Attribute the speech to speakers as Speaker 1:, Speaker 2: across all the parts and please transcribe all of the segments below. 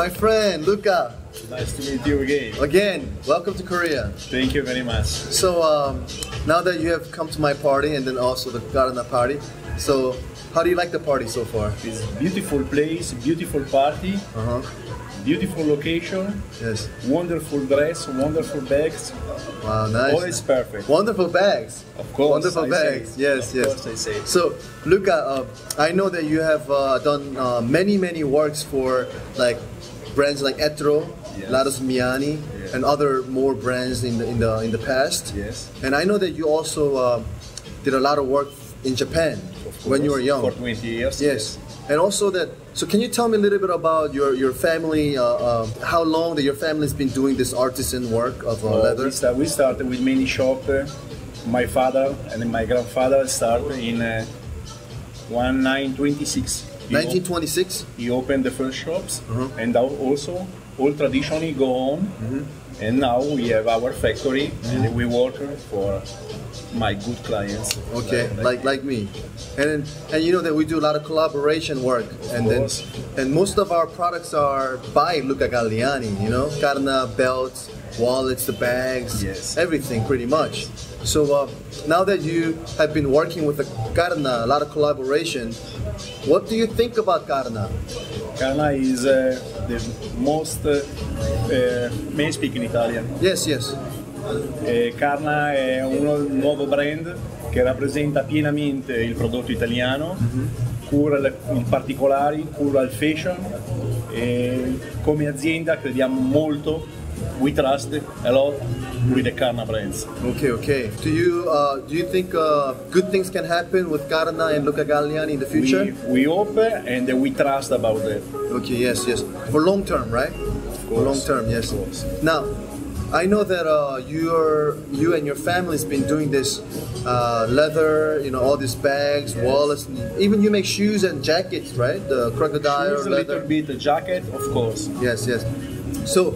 Speaker 1: my friend Luca.
Speaker 2: Nice to meet you again.
Speaker 1: Again, welcome to Korea.
Speaker 2: Thank you very much.
Speaker 1: So um, now that you have come to my party and then also the Karna party, so how do you like the party so far?
Speaker 2: It's a beautiful place, beautiful party,
Speaker 1: Uh huh.
Speaker 2: beautiful location,
Speaker 1: Yes.
Speaker 2: wonderful dress, wonderful bags.
Speaker 1: Wow, nice.
Speaker 2: All is perfect.
Speaker 1: Wonderful bags.
Speaker 2: Of course,
Speaker 1: Wonderful
Speaker 2: I say.
Speaker 1: bags. Yes,
Speaker 2: Of
Speaker 1: yes.
Speaker 2: course I say.
Speaker 1: So, Luca, uh, I know that you have uh, done uh, many, many works for like brands like Etro,
Speaker 2: Yes.
Speaker 1: Lados Miani,
Speaker 2: Yeah.
Speaker 1: and other more brands in the in the in the past.
Speaker 2: Yes.
Speaker 1: And I know that you also uh, did a lot of work in Japan
Speaker 2: Of
Speaker 1: when you were young.
Speaker 2: For 20 years.
Speaker 1: Yes. And also that. So can you tell me a little bit about your your family? Uh, uh, how long that your family's been doing this artisan work of uh, leather?
Speaker 2: we, start, we started with many shop. my father and my grandfather started in uh, 1926. He op-
Speaker 1: 1926.
Speaker 2: he opened the first shops
Speaker 1: Uh-huh.
Speaker 2: and also all traditionally go on
Speaker 1: Mm-hmm.
Speaker 2: and now we have our factory and we work for my good clients
Speaker 1: Okay, like like me, and and you know that we do a lot of collaboration work, and then and most of our products are by Luca Galliani. You know, Karna belts, wallets, the bags,
Speaker 2: Yes.
Speaker 1: everything pretty much. So uh, now that you have been working with the Karna, a lot of collaboration. What do you think about Carna?
Speaker 2: Carla is uh, the most uh, may I speak in Italian
Speaker 1: Yes, yes.
Speaker 2: Eh, Carla è un nuovo brand che rappresenta pienamente il prodotto italiano, cura le- in particolare, cura il fashion e come azienda crediamo molto, we trust a lot with the Karna brands.
Speaker 1: Okay, okay. Do you uh, do you think uh, good things can happen with Karna and Luca Galliani in the future?
Speaker 2: We, we hope and we trust about that.
Speaker 1: Okay, yes, yes. For long term, right? For long term, yes. Now, I know that uh, you're you and your family's been doing this uh, leather, you know, all these bags, wallets, and even you make shoes and jackets, right? The crocodile
Speaker 2: Shoes, a
Speaker 1: leather.
Speaker 2: little bit the jacket, of course.
Speaker 1: Yes, yes. So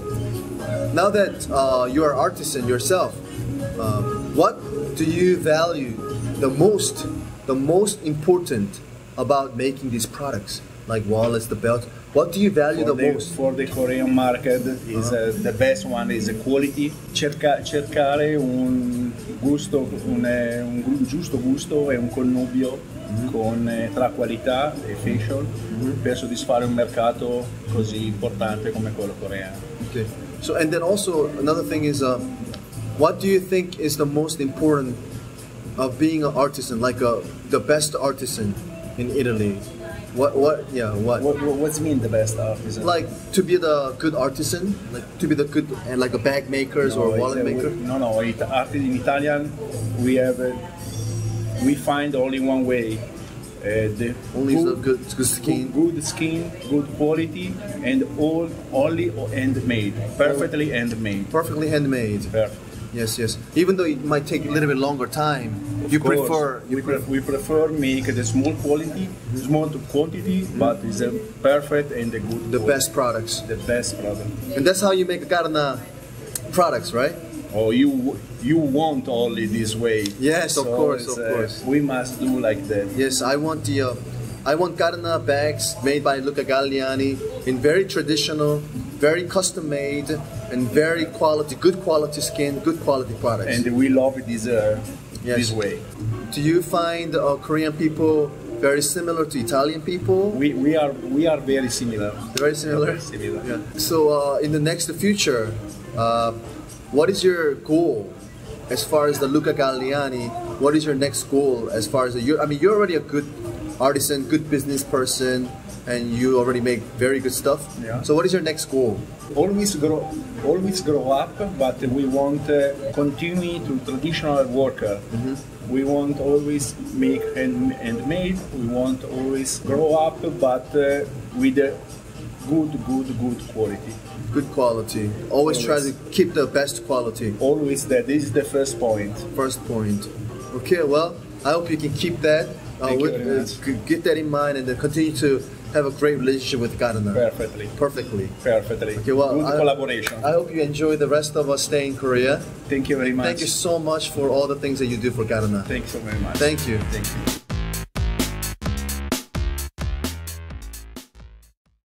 Speaker 1: now that uh, you are artisan yourself, uh, what do you value the most, the most important about making these products, like wallets, the belt? What do you value the
Speaker 2: the,
Speaker 1: most?
Speaker 2: for the Korean market is uh, the best one is the quality. Cerca- cercare un gusto, un, eh, un giusto gusto e un connubio con, eh, tra qualità e fashion per soddisfare un mercato così importante come quello coreano.
Speaker 1: Okay. So, and then also another thing is, uh, what do you think is the most important of being an artisan, like a, the best artisan in Italy? What, what, yeah, what?
Speaker 2: What, what what's mean the best artisan?
Speaker 1: Like to be the good artisan, like to be the good and like a bag makers or wallet maker.
Speaker 2: we- no, no. It, art in Italian, we have uh, we find only one way. Uh, the
Speaker 1: Only the good, good skin.
Speaker 2: good, good skin, good quality, and all only handmade, perfectly handmade.
Speaker 1: Perfectly handmade.
Speaker 2: Perfect.
Speaker 1: Yes, yes. Even though it might take a little bit longer time, you
Speaker 2: course,
Speaker 1: prefer. You
Speaker 2: we, we prefer make the small quality, small to quantity, but it's a perfect and the good.
Speaker 1: the
Speaker 2: quality.
Speaker 1: best products,
Speaker 2: the best product.
Speaker 1: and that's how you make Karna products, right?
Speaker 2: Or you you want only this way.
Speaker 1: Yes, of course, of
Speaker 2: uh,
Speaker 1: course.
Speaker 2: We must do like that.
Speaker 1: Yes, I want the uh, I want Karna bags made by Luca Galliani in very traditional, very custom made, and very quality, good quality skin, good quality products.
Speaker 2: And we love this uh,
Speaker 1: Yes.
Speaker 2: this way.
Speaker 1: Do you find uh, Korean people very similar to Italian people?
Speaker 2: We, we are we are very similar.
Speaker 1: Very similar.
Speaker 2: Very similar.
Speaker 1: Yeah. So uh, in the next future, uh, what is your goal as far as the Luca Galliani? What is your next goal as far as the, you I mean, you're already a good artisan, good business person, and you already make very good stuff.
Speaker 2: Yeah.
Speaker 1: So what is your next goal?
Speaker 2: Always grow always grow up, but we want uh, continue to traditional worker. We want always make hand handmade. We want always grow up, but uh, with a good good good quality.
Speaker 1: Good quality. Always try to keep the best quality.
Speaker 2: Always that this is the first point.
Speaker 1: First point. Okay, well, I hope you can keep that. Uh,
Speaker 2: Thank
Speaker 1: uh, get that in mind and then continue to have a great relationship with Gardener.
Speaker 2: Perfectly.
Speaker 1: Perfectly.
Speaker 2: Perfectly.
Speaker 1: Okay, well,
Speaker 2: good
Speaker 1: I-
Speaker 2: collaboration.
Speaker 1: I hope you enjoy the rest of us stay in Korea.
Speaker 2: Thank you very much.
Speaker 1: Thank you so much for all the things that you do for Gardener.
Speaker 2: Thank you so very much.
Speaker 1: Thank you.
Speaker 2: Thank you.